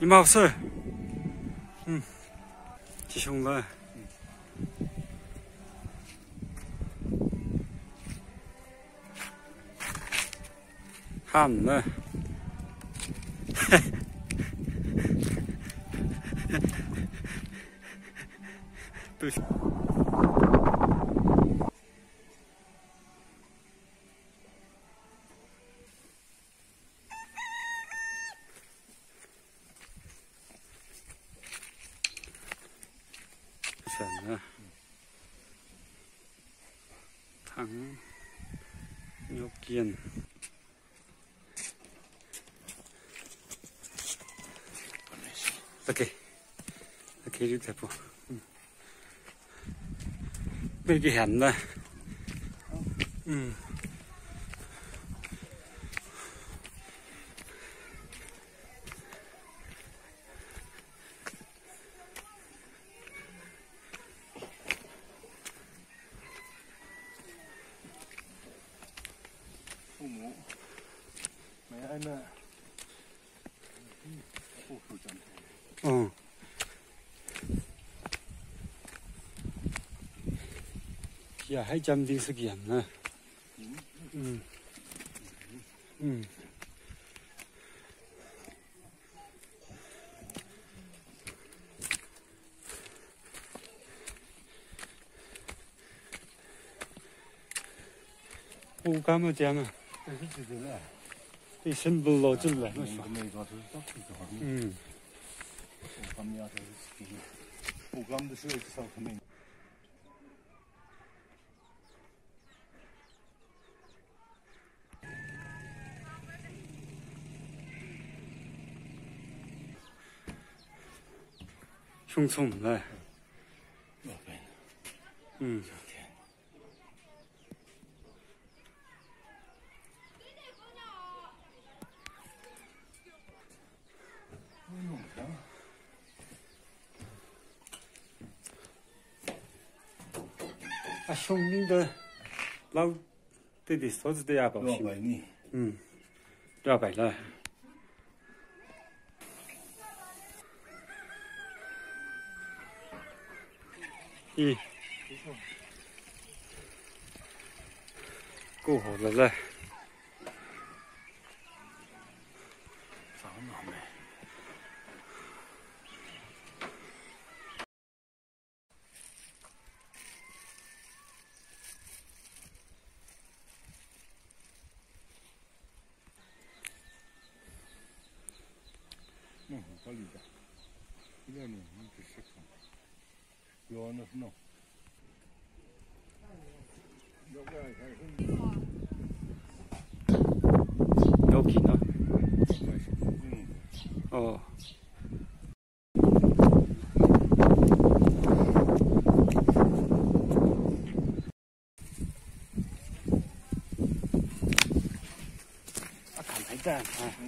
你冇事，嗯，弟兄们，喊了，对。神 ha thắng nhô kiên. Ok. Ok đi theo phụ mấy cái hẻm đây. Ừ. 嗯。呀，还鉴定是人呢。嗯。嗯。嗯。我干嘛讲啊？这是几斤了？这身不老劲了，那是没搞出到处的话。嗯。我他们家这是几斤？我干的时候少肯定。凶虫来。嗯。啊，兄弟的老弟弟嫂子都要高兴。嗯，要摆了。咦，够好了嘞。palida. Ile nu, nu te secund. Ioanus nu. 여기 나. 어. 아, 간 다. 아.